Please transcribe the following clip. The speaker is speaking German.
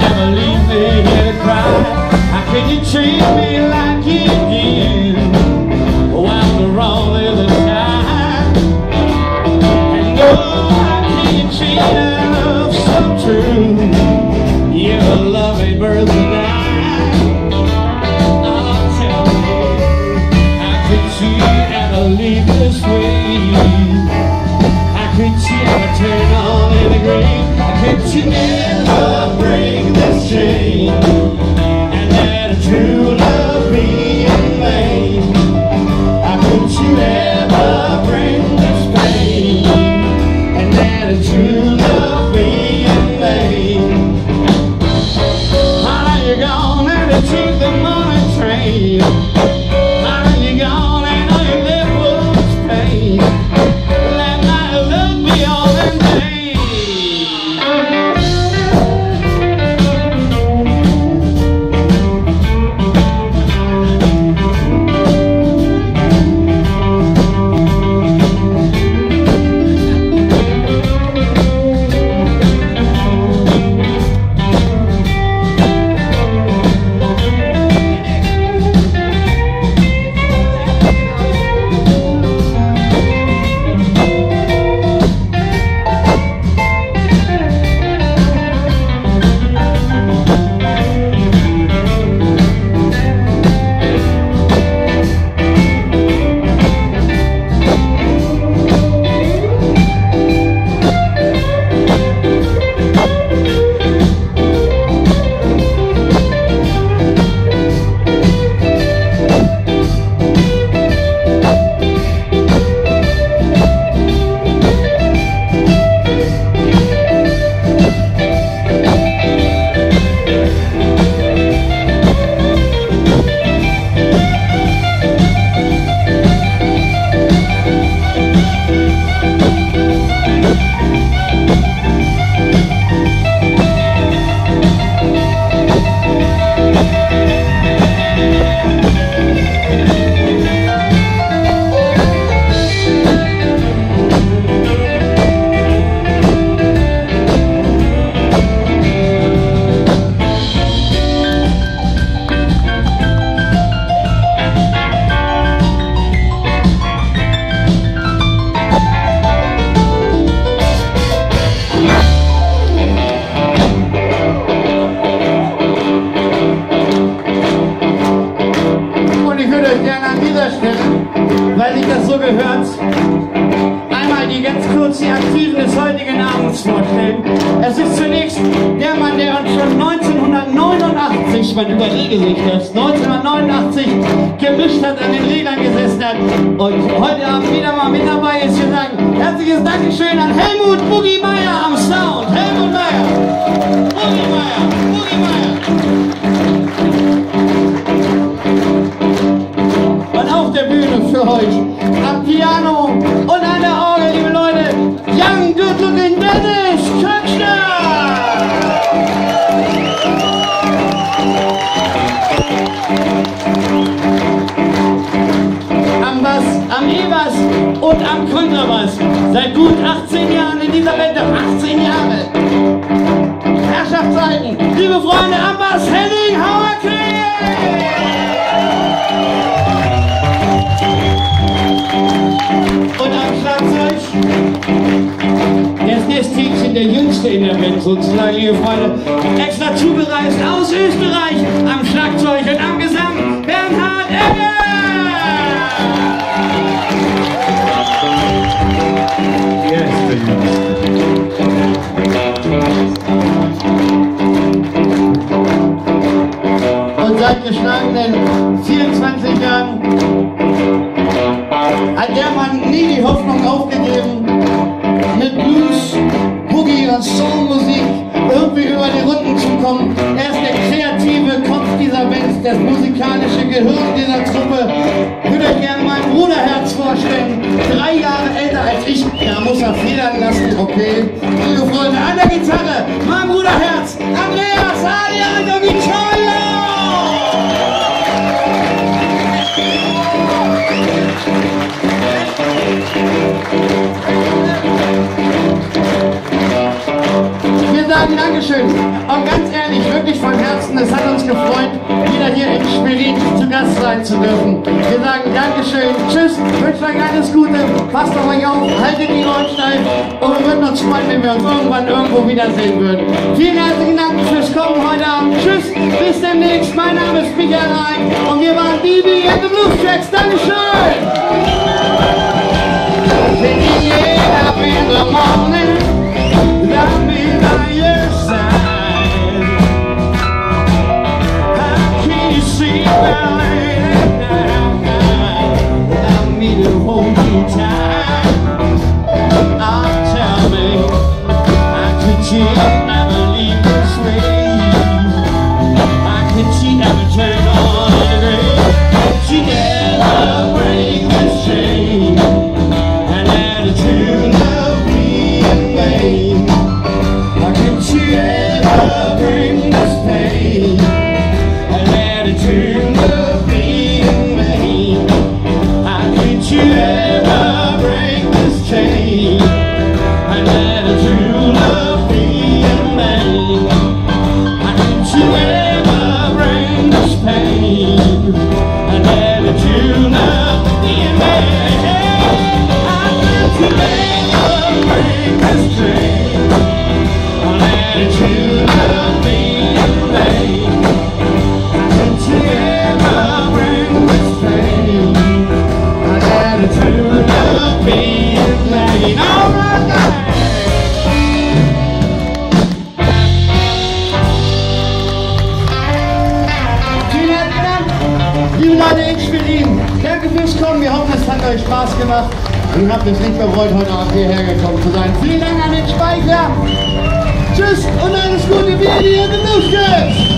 never leave me here to cry. How can you treat me like you did? Oh, after all time And oh, how can you treat love so true. Tonight Oh, tell me How you leave this way? How you turn How you you love me. Abends vorstellen. Es ist zunächst der Mann, der uns schon 1989, man überlege sich das, 1989 gemischt hat, an den Rädern gesessen hat und heute Abend wieder mal mit dabei ist. Wir sagen herzliches Dankeschön an Helmut Boogie Meier am Sound. Helmut Meier. Band, 18 Jahre. Herrschaftszeiten, liebe Freunde, am Bass Henning Hauerklee! Und am Schlagzeug das Nesthäkchen, der Jüngste in der Band sozusagen, liebe Freunde. Extra zugereist aus Österreich am Schlagzeug und am Gesang Bernhard Egger! Nie die Hoffnung aufgegeben, mit Blues, Boogie und Soulmusik irgendwie über die Runden zu kommen. Er ist der kreative Kopf dieser Band, das musikalische Gehirn dieser Truppe. Ich würde euch gerne mein Bruderherz vorstellen. Drei Jahre älter als ich. Da muss er federn lassen, okay? Liebe Freunde, an der Gitarre, mein Bruderherz, Andreas Dankeschön. Und ganz gefreut, wieder hier in Schwerin zu Gast sein zu dürfen. Wir sagen Dankeschön, Tschüss, wünschen euch alles Gute, passt auf euch auf, haltet die Ohren steif und wir würden uns freuen, wenn wir uns irgendwann irgendwo wiedersehen würden. Vielen herzlichen Dank fürs Kommen heute Abend. Tschüss, bis demnächst. Mein Name ist Miguel Reich und wir waren DB and the Blues Tracks. Dankeschön! Up in the Spaß gemacht. Und habt es nicht bereut, heute Abend hierher gekommen zu sein. Vielen Dank an den Speicher. Tschüss und alles Gute, wie ihr genug ist.